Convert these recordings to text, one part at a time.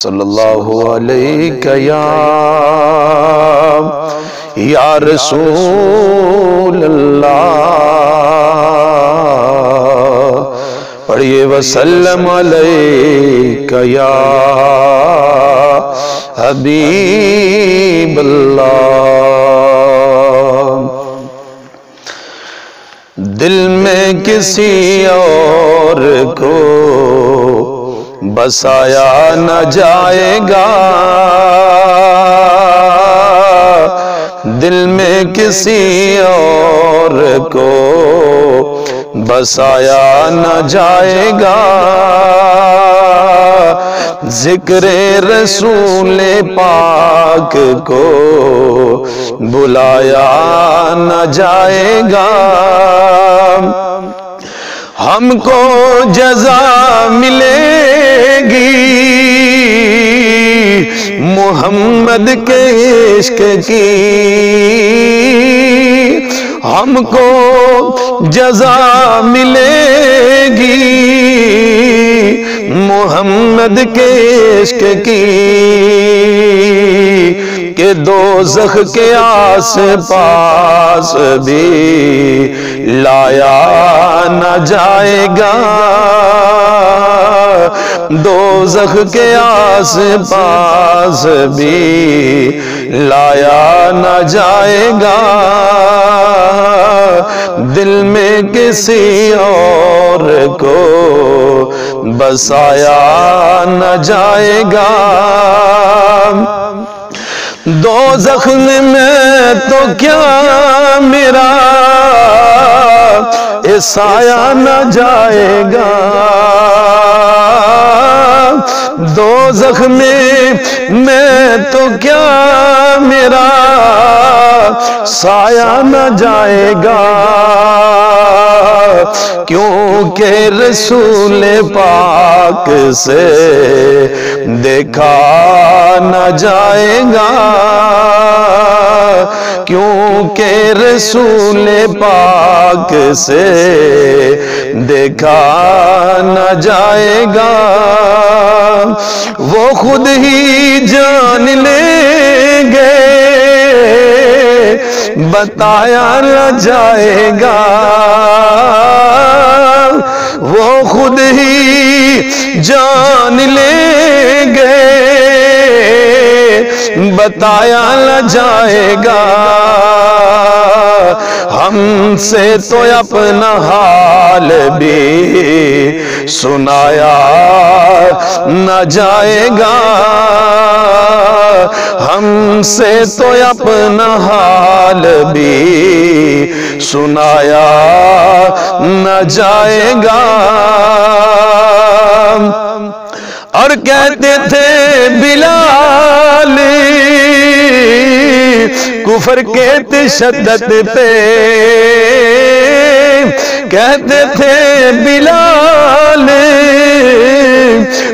सल्लल्लाहु अलैहि या या पढ़िए वसल्लम अलैका या दिल में किसी और को बसाया न जाएगा। दिल में किसी और को बसाया न जाएगा। ज़िक्र रसूल पाक को बुलाया न जाएगा। हमको जजा मिलेगी। मोहम्मद के इश्क की। हमको जजा मिलेगी। मोहम्मद के इश्क की। के दो जख के आस पास भी लाया न जाएगा। दो जख के आस पास भी लाया न जाएगा। दिल में किसी और को बसाया न जाएगा। दो जख्म में तो क्या मेरा? साया न जाएगा। दो जख्म में तो क्या मेरा? साया न जाएगा। क्योंकि रसूल पाक से देखा न जाएगा। क्योंकि रसूल पाक से देखा न जाएगा। वो खुद ही जान लेंगे, बताया न जाएगा। ही ले गए, बताया न जाएगा। हमसे तो अपना हाल भी सुनाया न जाएगा। हमसे तो अपना हाल भी सुनाया न जाएगा। और कहते थे बिलाल कुफर के तशद्दत पे। कहते थे बिलाल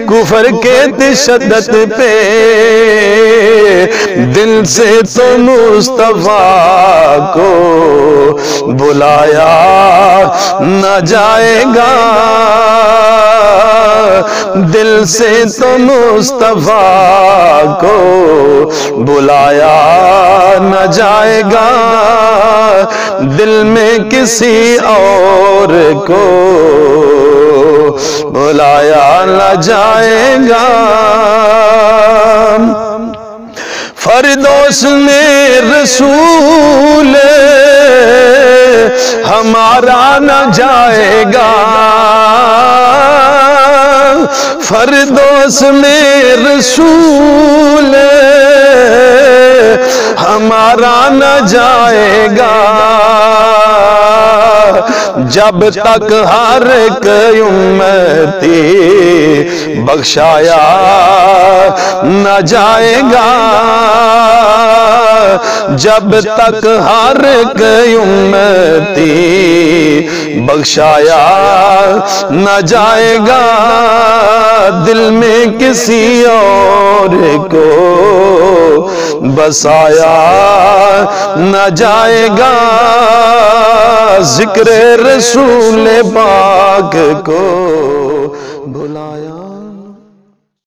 कुफर के तशद्दत पे दिल से तो मुस्तफ़ा को बुलाया न जाएगा। दिल से तो मुस्तफ़ा को बुलाया न जाएगा। दिल में किसी और को बुलाया न जाएगा। फरदोस में रसूल, हमारा न जाएगा। फरदोस में रसूल, हमारा न जाएगा। जब तक हर उम्मती बख्शाया न जाएगा। जब तक हर उम्मती बख्शाया न जाएगा दिल में किसी और को। बसाया न जाएगा ज़िक्र रसूल पाक को।